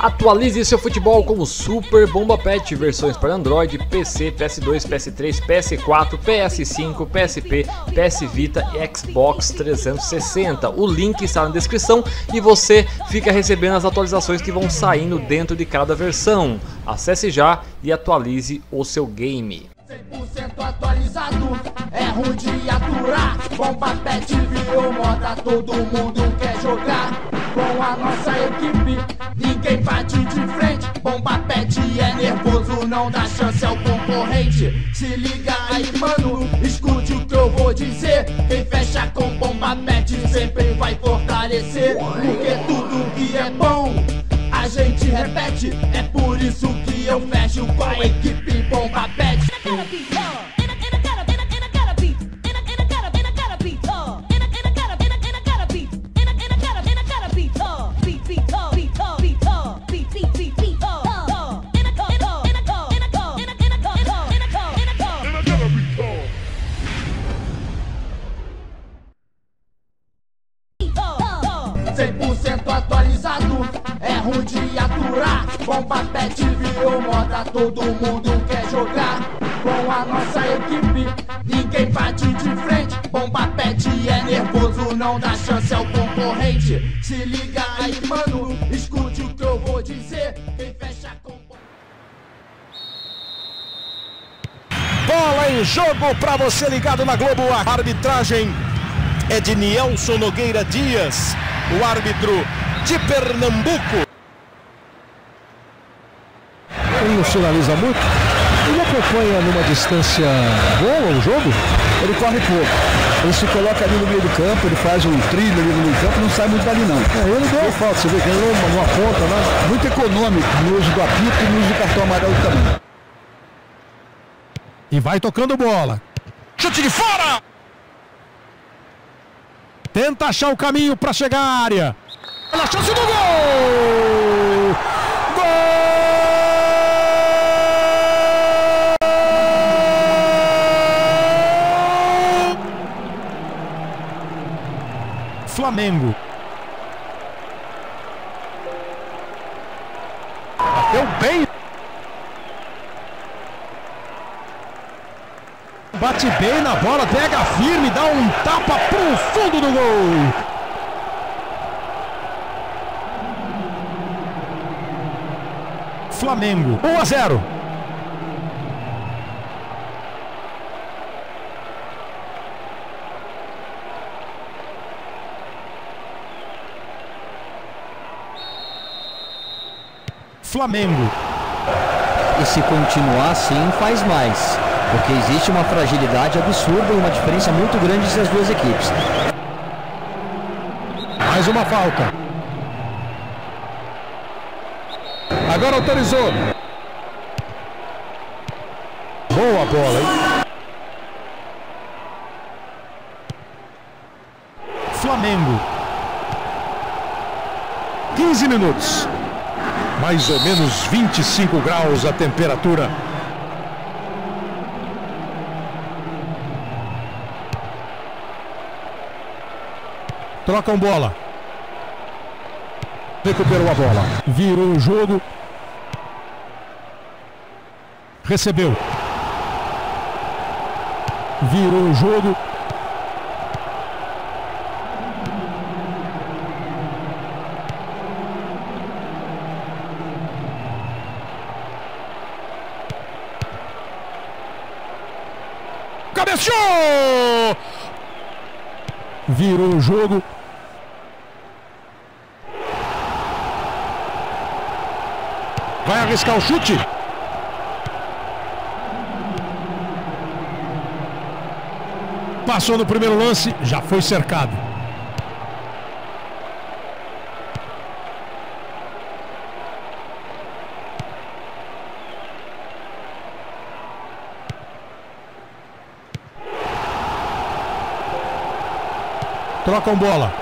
Atualize seu futebol com o Super Bomba Pet, versões para Android, PC, PS2, PS3, PS4, PS5, PSP, PS Vita e Xbox 360. O link está na descrição e você fica recebendo as atualizações que vão saindo dentro de cada versão. Acesse já e atualize o seu game. 100% atualizado, é ruim de aturar. Bomba pet virou moda, todo mundo quer jogar. Com a nossa equipe, ninguém bate de frente. Bomba pet é nervoso, não dá chance ao concorrente. Se liga aí, mano, escute o que eu vou dizer. Quem fecha com bomba pet sempre vai fortalecer. Porque tudo que é bom, a gente repete. É por isso que eu fecho com a equipe Bomba pet virou moda, todo mundo quer jogar. Com a nossa equipe, ninguém bate de frente. Bomba pet é nervoso, não dá chance ao concorrente. Se liga aí, mano, escute o que eu vou dizer. Quem fecha com. Bola em jogo para você ligado na Globo. A arbitragem é de Nielson Nogueira Dias, o árbitro de Pernambuco. Sinaliza muito, ele acompanha numa distância boa o jogo, ele corre pouco. Ele se coloca ali no meio do campo, ele faz um trilho ali no meio do campo, não sai muito dali não. É, ele deu falta, você vê que ele numa, numa ponta, né? muito econômico no uso do apito e no uso do cartão amarelo também. E vai tocando bola. Chute de fora! Tenta achar o caminho para chegar à área. Olha a chance do! Gol! Flamengo. Bateu bem. Bate bem na bola, pega firme, dá um tapa pro fundo do gol. Flamengo. 1 a 0. Flamengo. E se continuar assim, faz mais. Porque existe uma fragilidade absurda e uma diferença muito grande entre as duas equipes. Mais uma falta. Agora autorizou. Boa bola, hein? Flamengo. 15 minutos. Mais ou menos 25 graus a temperatura. Trocam bola. Recuperou a bola. Virou o jogo. Recebeu. Virou o jogo. Cabeceou! Virou o jogo. Vai arriscar o chute. Passou no primeiro lance, já foi cercado. Trocam bola.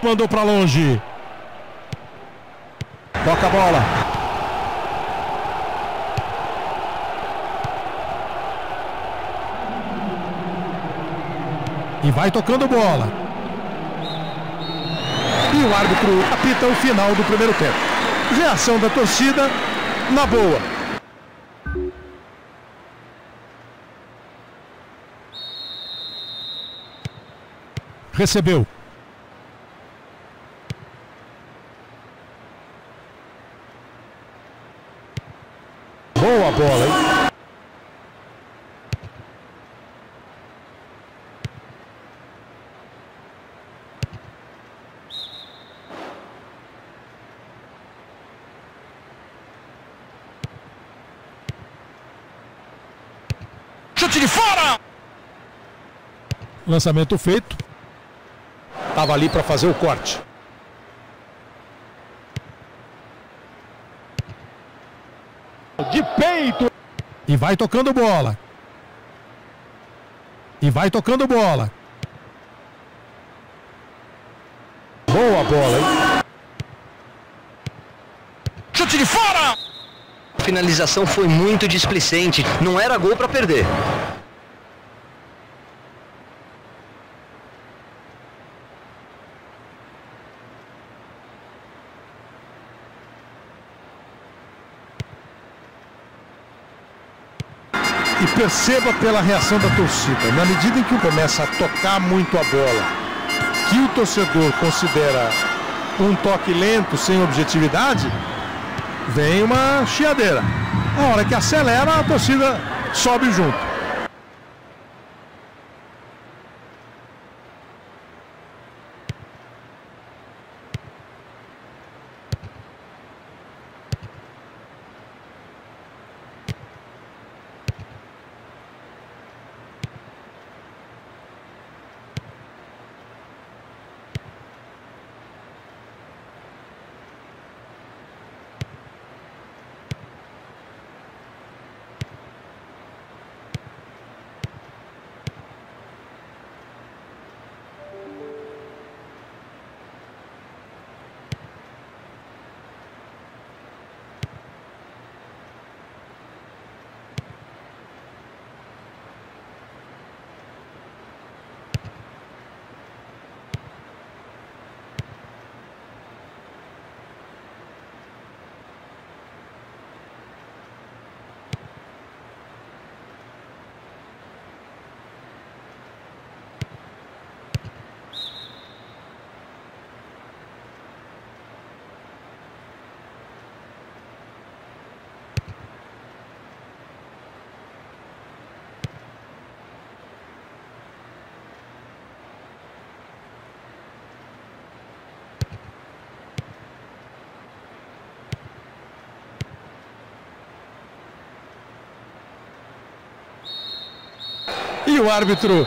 Mandou para longe. Toca a bola. E vai tocando bola. E o árbitro apita o final do primeiro tempo. Reação da torcida na boa. Recebeu. Boa bola, hein? Chute de fora! Lançamento feito. Tava ali para fazer o corte. De peito. E vai tocando bola. E vai tocando bola. Boa bola, hein? Chute de fora! Finalização foi muito displicente, não era gol para perder. E perceba pela reação da torcida, na medida em que começa a tocar muito a bola, que o torcedor considera um toque lento, sem objetividade, vem uma chiadeira. A hora que acelera, a torcida sobe junto. E o árbitro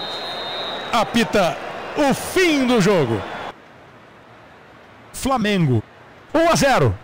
apita o fim do jogo. Flamengo 1 a 0.